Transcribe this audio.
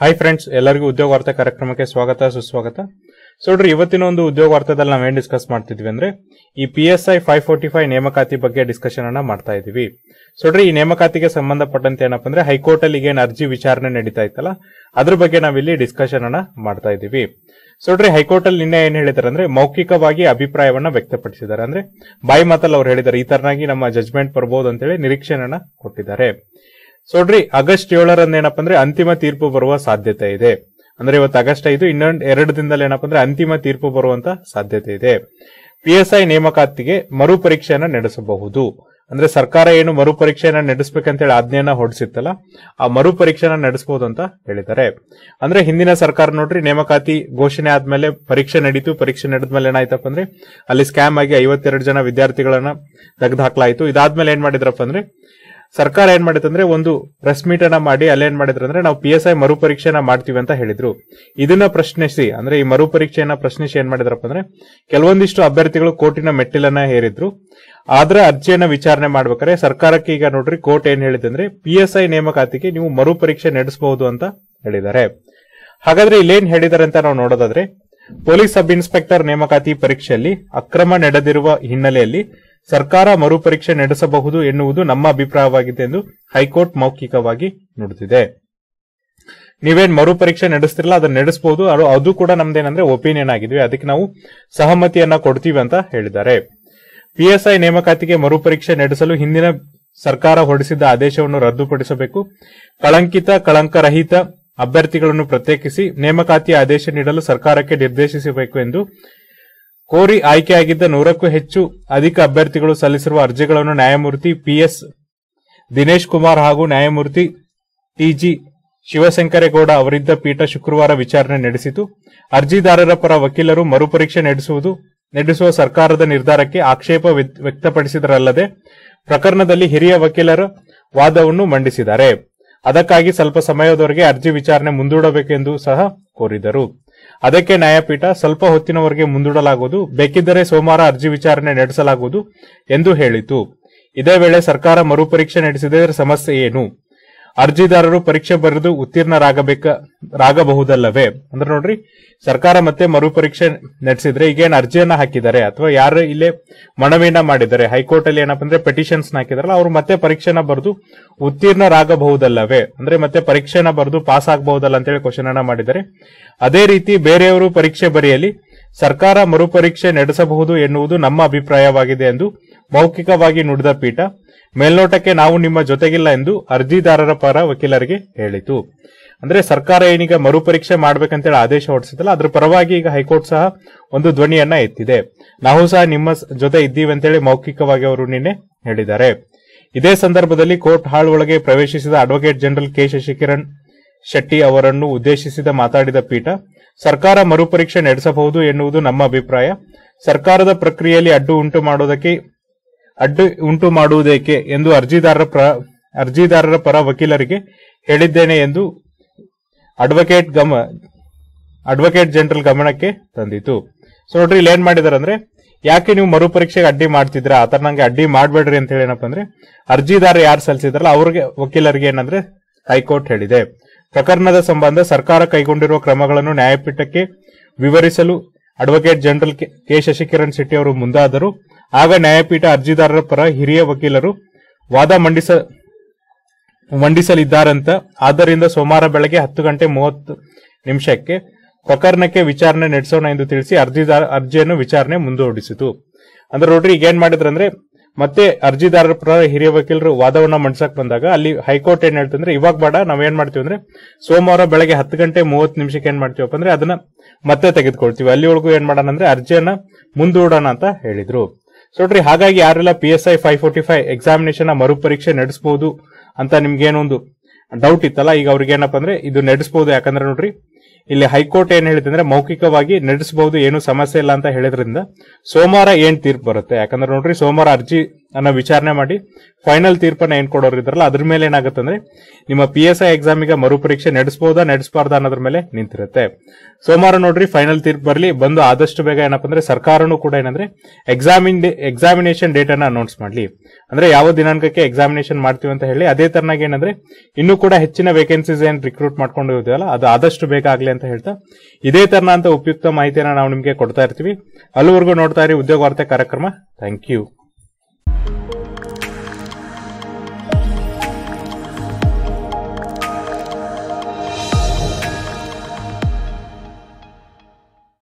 Hi friends ಎಲ್ಲರಿಗೂ ಉದ್ಯೋಗ ವಾರ್ತೆ ಕಾರ್ಯಕ್ರಮಕ್ಕೆ ಸ್ವಾಗತ, ಸುಸ್ವಾಗತ. ಸೊ ನೋಡ್ರಿ ಇವತ್ತಿನ ಒಂದು ಉದ್ಯೋಗ ವಾರ್ತೆದಲ್ಲಿ ನಾವೇನ್ ಡಿಸ್ಕಸ್ ಮಾಡ್ತಿದ್ವಿ ಅಂದ್ರೆ ಈ P S I five forty five ನೇಮಕಾತಿ ಬಗ್ಗೆ ಡಿಸ್ಕಷನ್ ಅನ್ನ ಮಾಡ್ತಾ ಇದೀವಿ ನೋಡ್ರಿ ಈ ನೇಮಕಾತಿಗೆ ಸಂಬಂಧಪಟ್ಟಂತೆ ಏನಪ್ಪ ಅಂದ್ರೆ ಹೈಕೋರ್ಟ್ ಅಲ್ಲಿ ಏನ್ ಅರ್ಜಿ ವಿಚಾರಣೆ ನಡೀತಾ ಇತ್ತಲ್ಲ, ಅದ್ರ ಬಗ್ಗೆ ನಾವಿಲ್ಲಿ ಡಿಸ್ಕಷನ್ ಅನ್ನ ಮಾಡ್ತಾ ಇದೀವಿ ನೋಡ್ರಿ ಹೈಕೋರ್ಟ್ ಅಲ್ಲಿ ನಿನ್ನೆ ಏನ್ ಹೇಳಿದಾರೆ ಅಂದ್ರೆ ಮೌಖಿಕವಾಗಿ ಅಭಿಪ್ರಾಯವನ್ನ ವ್ಯಕ್ತಪಡಿಸಿದ್ದಾರೆ ಅಂದ್ರೆ ಬಾಯಿ ಮಾತಲ್ಲಿ ಅವ್ರು ಹೇಳಿದ್ದಾರೆ ಈ ತರನಾಗಿ ನಮ್ಮ ಜಜ್ಮೆಂಟ್ ಬರ್ಬೋದು ಅಂತೇಳಿ ನಿರೀಕ್ಷೆನ ಕೊಟ್ಟಿದ್ದಾರೆ. ನೋಡ್ರಿ ಆಗಸ್ಟ್ ಏಳರಂದ ಏನಪ್ಪ ಅಂದ್ರೆ ಅಂತಿಮ ತೀರ್ಪು ಬರುವ ಸಾಧ್ಯತೆ ಇದೆ. ಅಂದ್ರೆ ಇವತ್ತು ಆಗಸ್ಟ್ ಐದು, ಇನ್ನೊಂದು ಎರಡು ದಿನದಲ್ಲಿ ಏನಪ್ಪ ಅಂದ್ರೆ ಅಂತಿಮ ತೀರ್ಪು ಬರುವಂತ ಸಾಧ್ಯತೆ ಇದೆ. ಪಿ ಎಸ್ ಐ ನೇಮಕಾತಿಗೆ ಮರು ಪರೀಕ್ಷೆಯನ್ನು ನಡೆಸಬಹುದು. ಅಂದ್ರೆ ಸರ್ಕಾರ ಏನು ಮರು ಪರೀಕ್ಷೆಯನ್ನ ನಡೆಸಬೇಕಂತೇಳಿ ಆಜ್ಞೆಯನ್ನ ಹೊರಡಿಸಿತ್ತಲ್ಲ ಆ ಮರು ಪರೀಕ್ಷೆನ ನಡೆಸಬಹುದು ಅಂತ ಹೇಳಿದ್ದಾರೆ. ಅಂದ್ರೆ ಹಿಂದಿನ ಸರ್ಕಾರ ನೋಡ್ರಿ, ನೇಮಕಾತಿ ಘೋಷಣೆ ಆದ್ಮೇಲೆ ಪರೀಕ್ಷೆ ನಡೀತು, ಪರೀಕ್ಷೆ ನಡೆದ್ಮೇಲೆ ಏನಾಯ್ತಪ್ಪ ಅಂದ್ರೆ ಅಲ್ಲಿ ಸ್ಕ್ಯಾಮ್ ಆಗಿ ಐವತ್ತೆರಡು ಜನ ವಿದ್ಯಾರ್ಥಿಗಳನ್ನ ತೆಗೆದು ಹಾಕ್ಲಾಯ್ತು ಇದಾದ್ಮೇಲೆ ಏನ್ ಮಾಡಿದ್ರಪ್ಪ ಅಂದ್ರೆ ಸರ್ಕಾರ ಏನ್ ಮಾಡಿತಂದ್ರೆ ಒಂದು ಪ್ರೆಸ್ ಮೀಟ್ ಅನ್ನ ಮಾಡಿ ಮಾಡಿದ್ರು ಅಂದ್ರೆ ನಾವು ಪಿ ಎಸ್ ಐ ಮರುಪರೀಕ್ಷೆನ ಮಾಡ್ತೀವಿ ಅಂತ ಹೇಳಿದ್ರು. ಇದನ್ನ ಪ್ರಶ್ನಿಸಿ, ಅಂದ್ರೆ ಈ ಮರುಪರೀಕ್ಷೆಯನ್ನ ಪ್ರಶ್ನಿಸಿ ಏನ್ ಮಾಡಿದ್ರಪ್ಪ ಅಂದ್ರೆ ಕೆಲವೊಂದಿಷ್ಟು ಅಭ್ಯರ್ಥಿಗಳು ಕೋರ್ಟಿನ ಮೆಟ್ಟಿಲನ್ನ ಹೇರಿದ್ರು. ಆದ್ರೆ ಅರ್ಜಿಯನ್ನ ವಿಚಾರಣೆ ಮಾಡ್ಬೇಕಾದ್ರೆ ಸರ್ಕಾರಕ್ಕೆ ಈಗ ನೋಡ್ರಿ ಕೋರ್ಟ್ ಏನ್ ಹೇಳಿದೆ ಅಂದ್ರೆ ಪಿ ಎಸ್ ಐ ನೇಮಕಾತಿಗೆ ನೀವು ಮರುಪರೀಕ್ಷೆ ನಡೆಸಬಹುದು ಅಂತ ಹೇಳಿದ್ದಾರೆ. ಹಾಗಾದ್ರೆ ಇಲ್ಲೇನ್ ಹೇಳಿದ್ದಾರೆ ಅಂತ ನಾವು ನೋಡೋದಾದ್ರೆ, ಪೊಲೀಸ್ ಸಬ್ ಇನ್ಸ್ಪೆಕ್ಟರ್ ನೇಮಕಾತಿ ಪರೀಕ್ಷೆಯಲ್ಲಿ ಅಕ್ರಮ ನಡೆದಿರುವ ಹಿನ್ನೆಲೆಯಲ್ಲಿ ಸರ್ಕಾರ ಮರುಪರೀಕ್ಷೆ ನಡೆಸಬಹುದು ಎನ್ನುವುದು ನಮ್ಮ ಅಭಿಪ್ರಾಯವಾಗಿದೆ ಎಂದು ಹೈಕೋರ್ಟ್ ಮೌಖಿಕವಾಗಿ ನುಡಿದಿದೆ. ನೀವೇನ್ ಮರುಪರೀಕ್ಷೆ ನಡೆಸ್ತಿರಲ್ಲ, ಅದನ್ನ ನಡೆಸಬಹುದು ಅದು- ಕೂಡ ನಮ್ದೇನಂದ್ರೆ ಒಪಿನಿಯನ್ ಆಗಿದ್ವಿ. ಅದಕ್ಕೆ ನಾವು ಸಹಮತಿಯನ್ನ ಕೊಡ್ತೀವಿ ಅಂತ ಹೇಳಿದ್ದಾರೆ. ಪಿಎಸ್ಐ ನೇಮಕಾತಿಗೆ ಮರುಪರೀಕ್ಷೆ ನಡೆಸಲು ಹಿಂದಿನ ಸರ್ಕಾರ ಹೊರಡಿಸಿದ್ದ ಆದೇಶವನ್ನು ರದ್ದುಪಡಿಸಬೇಕು. ಕಳಂಕಿತ, ಕಳಂಕರಹಿತ ಅಭ್ಯರ್ಥಿಗಳನ್ನು ಪ್ರತ್ಯೇಕಿಸಿ ನೇಮಕಾತಿ ಆದೇಶ ನೀಡಲು ಸರ್ಕಾರಕ್ಕೆ ನಿರ್ದೇಶಿಸಬೇಕು ಎಂದು ಕೋರಿ ಆಯ್ಕೆಯಾಗಿದ್ದ ನೂರಕ್ಕೂ ಹೆಚ್ಚು ಅಧಿಕ ಅಭ್ಯರ್ಥಿಗಳು ಸಲ್ಲಿಸಿರುವ ಅರ್ಜಿಗಳನ್ನು ನ್ಯಾಯಮೂರ್ತಿ ಪಿಎಸ್ ದಿನೇಶ್ ಕುಮಾರ್ ಹಾಗೂ ನ್ಯಾಯಮೂರ್ತಿ ಟಿಜಿ ಶಿವಶಂಕರೇಗೌಡ ಅವರಿದ್ದ ಪೀಠ ಶುಕ್ರವಾರ ವಿಚಾರಣೆ ನಡೆಸಿತು. ಅರ್ಜಿದಾರರ ಪರ ವಕೀಲರು ಮರುಪರೀಕ್ಷೆ ನಡೆಸುವುದು, ನಡೆಸುವ ಸರ್ಕಾರದ ನಿರ್ಧಾರಕ್ಕೆ ಆಕ್ಷೇಪ ವ್ಯಕ್ತ- ವ್ಯಕ್ತಪಡಿಸಿದರಲ್ಲದೆ ಪ್ರಕರಣದಲ್ಲಿ ಹಿರಿಯ ವಕೀಲರ ವಾದವನ್ನು ಮಂಡಿಸಿದ್ದಾರೆ. ಅದಕ್ಕಾಗಿ ಸ್ವಲ್ಪ ಸಮಯದವರೆಗೆ ಅರ್ಜಿ ವಿಚಾರಣೆ ಮುಂದೂಡಬೇಕೆಂದು ಸಹ ಕೋರಿದರು. ಅದಕ್ಕೆ ನ್ಯಾಯಪೀಠ ಸ್ವಲ್ಪ ಹೊತ್ತಿನವರೆಗೆ ಮುಂದೂಡಲಾಗುವುದು, ಬೇಕಿದ್ದರೆ ಸೋಮವಾರ ಅರ್ಜಿ ವಿಚಾರಣೆ ನಡೆಸಲಾಗುವುದು ಎಂದು ಹೇಳಿತು. ಇದೇ ವೇಳೆ ಸರ್ಕಾರ ಮರುಪರೀಕ್ಷೆ ನಡೆಸಿದರೆ ಸಮಸ್ಯೆ ಏನು? ಅರ್ಜಿದಾರರು ಪರೀಕ್ಷೆ ಬರೆದು ಉತ್ತೀರ್ಣರಾಗಬೇಕ, ರಾಗಬಹುದಲ್ಲವೇ? ಅಂದ್ರೆ ನೋಡ್ರಿ, ಸರ್ಕಾರ ಮತ್ತೆ ಮರುಪರೀಕ್ಷೆ ನಡೆಸಿದ್ರೆ ಈಗೇನು ಅರ್ಜಿಯನ್ನ ಹಾಕಿದ್ದಾರೆ, ಅಥವಾ ಯಾರು ಇಲ್ಲೇ ಮನವಿಯನ್ನ ಮಾಡಿದ್ದಾರೆ ಹೈಕೋರ್ಟ್ ಅಲ್ಲಿ ಏನಪ್ಪ ಅಂದ್ರೆ ಪೆಟಿಷನ್ಸ್ ಹಾಕಿದಾರಲ್ಲ, ಅವರು ಮತ್ತೆ ಪರೀಕ್ಷೆನ ಬರೆದು ಉತ್ತೀರ್ಣರಾಗಬಹುದಲ್ಲವೇ? ಅಂದ್ರೆ ಮತ್ತೆ ಪರೀಕ್ಷೆನ ಬರೆದು ಪಾಸ್ ಆಗಬಹುದಲ್ಲ ಅಂತೇಳಿ ಕ್ವಶನ್ ಅನ್ನ ಮಾಡಿದ್ದಾರೆ. ಅದೇ ರೀತಿ ಬೇರೆಯವರು ಪರೀಕ್ಷೆ ಬರೆಯಲಿ, ಸರ್ಕಾರ ಮರುಪರೀಕ್ಷೆ ನಡೆಸಬಹುದು ಎನ್ನುವುದು ನಮ್ಮ ಅಭಿಪ್ರಾಯವಾಗಿದೆ ಎಂದು ಮೌಖಿಕವಾಗಿ ನುಡಿದ ಪೀಠ ಮೇಲ್ನೋಟಕ್ಕೆ ನಾವು ನಿಮ್ಮ ಜೊತೆಗಿಲ್ಲ ಎಂದು ಅರ್ಜಿದಾರರ ಪರ ವಕೀಲರಿಗೆ ಹೇಳಿತು. ಅಂದ್ರೆ ಸರ್ಕಾರ ಏನೀಗ ಮರುಪರೀಕ್ಷೆ ಮಾಡ್ಬೇಕಂತೇಳಿ ಆದೇಶ ಹೊರಡಿಸಿದಲ್ಲ ಅದ್ರ ಪರವಾಗಿ ಈಗ ಹೈಕೋರ್ಟ್ ಸಹ ಒಂದು ಧ್ವನಿಯನ್ನ ಎತ್ತಿದೆ. ನಾವು ಸಹ ನಿಮ್ಮ ಜೊತೆ ಇದ್ದೀವಿ ಅಂತೇಳಿ ಮೌಖಿಕವಾಗಿ ಅವರು ನಿನ್ನೆ ಹೇಳಿದ್ದಾರೆ. ಇದೇ ಸಂದರ್ಭದಲ್ಲಿ ಕೋರ್ಟ್ ಹಾಲ್ ಒಳಗೆ ಪ್ರವೇಶಿಸಿದ advocate general K Shashikiran Shetty ಅವರನ್ನು ಉದ್ದೇಶಿಸಿದ ಮಾತಾಡಿದ ಪೀಠ, ಸರ್ಕಾರ ಮರುಪರೀಕ್ಷೆ ನಡೆಸಬಹುದು ಎನ್ನುವುದು ನಮ್ಮ ಅಭಿಪ್ರಾಯ. ಸರ್ಕಾರದ ಪ್ರಕ್ರಿಯೆಯಲ್ಲಿ ಅಡ್ಡು ಉಂಟು ಮಾಡುವುದಕ್ಕೆ ಅಡ್ಡು ಉಂಟು ಮಾಡುವುದೇಕೆ ಎಂದು ಅರ್ಜಿದಾರರ ಅರ್ಜಿದಾರರ ಪರ ವಕೀಲರಿಗೆ ಹೇಳಿದ್ದೇನೆ ಎಂದು ಅಡ್ವೊಕೇಟ್ ಗಮ ಅಡ್ವೊಕೇಟ್ ಜನರಲ್ ಗಮನಕ್ಕೆ ತಂದಿತು. ಸೊ ನೋಡ್ರಿ ಇಲ್ಲಿ ಏನ್ ಮಾಡಿದಾರೆ ಅಂದ್ರೆ ಯಾಕೆ ನೀವು ಮರುಪರೀಕ್ಷೆಗೆ ಅಡ್ಡಿ ಮಾಡ್ತಿದ್ರ ಆತರ ನಂಗೆ ಅಡ್ಡಿ ಮಾಡಬೇಡ್ರಿ ಅಂತ ಹೇಳಿ ಏನಪ್ಪ ಅಂದ್ರೆ, ಅರ್ಜಿದಾರ ಯಾರು ಸಲ್ಲಿಸಿದ್ರಲ್ಲ, ಅವ್ರಿಗೆ, ವಕೀಲರಿಗೆ ಏನಂದ್ರೆ, ಹೈಕೋರ್ಟ್ ಹೇಳಿದೆ. ಪ್ರಕರಣದ ಸಂಬಂಧ ಸರ್ಕಾರ ಕೈಗೊಂಡಿರುವ ಕ್ರಮಗಳನ್ನು ನ್ಯಾಯಪೀಠಕ್ಕೆ ವಿವರಿಸಲು advocate general K Shashikiran Shetty ಅವರು ಮುಂದಾದರು. ಆಗ ನ್ಯಾಯಪೀಠ ಅರ್ಜಿದಾರರ ಪರ ಹಿರಿಯ ವಕೀಲರು ವಾದ ಮಂಡಿಸ, ಮಂಡಿಸಲಿದ್ದಾರಂತ. ಆದ್ದರಿಂದ ಸೋಮವಾರ ಬೆಳಗ್ಗೆ ಹತ್ತು ಗಂಟೆ ಮೂವತ್ತು ನಿಮಿಷಕ್ಕೆ ಪ್ರಕರಣಕ್ಕೆ ವಿಚಾರಣೆ ನಡೆಸೋಣ ಎಂದು ತಿಳಿಸಿ ಅರ್ಜಿದಾರ, ಅರ್ಜಿಯನ್ನು ವಿಚಾರಣೆ ಮುಂದೂಡಿಸಿತು. ಅಂದ್ರೆ ನೋಡ್ರಿ, ಈಗ ಏನ್ ಮಾಡಿದ್ರಂದ್ರೆ ಮತ್ತೆ ಅರ್ಜಿದಾರರ ಪರ ಹಿರಿಯ ವಕೀಲರು ವಾದವನ್ನ ಮಂಡಿಸಕ್ ಬಂದಾಗ ಅಲ್ಲಿ ಹೈಕೋರ್ಟ್ ಏನ್ ಹೇಳ್ತಂದ್ರೆ, ಇವಾಗ ಬೇಡ, ನಾವ್ ಏನ್ ಮಾಡ್ತೀವಿ ಅಂದ್ರೆ ಸೋಮವಾರ ಬೆಳಗ್ಗೆ ಹತ್ತು ಗಂಟೆ ಮೂವತ್ತು ನಿಮಿಷಕ್ಕೆ ಏನ್ ಮಾಡ್ತೀವಪ್ಪ ಅಂದ್ರೆ ಅದನ್ನ ಮತ್ತೆ ತೆಗೆದುಕೊಳ್ತೀವಿ. ಒಳಗೂ ಏನ್ ಮಾಡೋಣ ಅಂದ್ರೆ ಅರ್ಜಿಯನ್ನ ಮುಂದೂಡೋಣ ಅಂತ ಹೇಳಿದ್ರು. ಸೊ ನೋಡ್ರಿ, ಹಾಗಾಗಿ ಯಾರೆಲ್ಲ P S I five forty five examination ಮರುಪರೀಕ್ಷೆ ನಡೆಸಬಹುದು ಅಂತ ನಿಮ್ಗೇನೊಂದು ಡೌಟ್ ಇತ್ತಲ್ಲ, ಈಗ ಅವ್ರಿಗೆ ಏನಪ್ಪ ಅಂದ್ರೆ ಇದು ನಡೆಸಬಹುದು ಯಾಕಂದ್ರೆ ನೋಡ್ರಿ, ಇಲ್ಲಿ ಹೈಕೋರ್ಟ್ ಏನ್ ಹೇಳಿದೆ ಅಂದ್ರೆ ಮೌಖಿಕವಾಗಿ ನಡೆಸಬಹುದು ಏನು ಸಮಸ್ಯೆ ಇಲ್ಲ ಅಂತ ಹೇಳಿದ್ರಿಂದ ಸೋಮವಾರ ಏನ್ ತೀರ್ಪು ಬರುತ್ತೆ? ಯಾಕಂದ್ರೆ ನೋಡ್ರಿ, ಸೋಮವಾರ ಅರ್ಜಿ ಅನ್ನೋ ವಿಚಾರಣೆ ಮಾಡಿ ಫೈನಲ್ ತೀರ್ಪನ್ನ ಏನ್ ಕೊಡೋರು ಇದ್ರಲ್ಲ ಅದ್ರ ಮೇಲೆ ಏನಾಗುತ್ತೆ ಅಂದ್ರೆ ನಿಮ್ಮ ಪಿ ಎಸ್ ಐ ಎಕ್ಸಾಮಿಗೆ ಮರುಪರೀಕ್ಷೆ ನಡೆಸಬಹುದಾ ನಡೆಸಬಾರ್ದಾ ಅನ್ನೋದ್ರ ಮೇಲೆ ನಿಂತಿರುತ್ತೆ. ಸೋಮವಾರ ನೋಡ್ರಿ ಫೈನಲ್ ತೀರ್ಪು ಬರಲಿ, ಬಂದು ಆದಷ್ಟು ಬೇಗ ಏನಪ್ಪ ಅಂದ್ರೆ ಸರ್ಕಾರನು ಕೂಡ ಏನಂದ್ರೆ ಎಕ್ಸಾಮಿನ್ ಎಕ್ಸಾಮಿನೇಷನ್ ಡೇಟ್ ಅನ್ನ ಅನೌನ್ಸ್ ಮಾಡ್ಲಿ. ಅಂದ್ರೆ ಯಾವ ದಿನಾಂಕಕ್ಕೆ ಎಕ್ಸಾಮಿನೇಷನ್ ಮಾಡ್ತೀವಿ ಅಂತ ಹೇಳಿ, ಅದೇ ತರನಾಗಿ ಏನಂದ್ರೆ ಇನ್ನೂ ಕೂಡ ಹೆಚ್ಚಿನ ವೇಕೆನ್ಸೀಸ್ ಏನ್ ರಿಕ್ರೂಟ್ ಮಾಡ್ಕೊಂಡು ಇದೆಯಲ್ಲ, ಅದು ಆದಷ್ಟು ಬೇಗ ಆಗ್ಲಿ ಅಂತ ಹೇಳ್ತಾ, ಇದೇ ತರನ ಅಂತ ಉಪಯುಕ್ತ ಮಾಹಿತಿಯನ್ನ ನಾವು ನಿಮಗೆ ಕೊಡ್ತಾ ಇರ್ತೀವಿ. ಅಲ್ಲಿವರೆಗೂ ನೋಡ್ತಾ ಇರಿ, ಉದ್ಯೋಗ ವಾರ್ತೆ ಕಾರ್ಯಕ್ರಮ. Thank you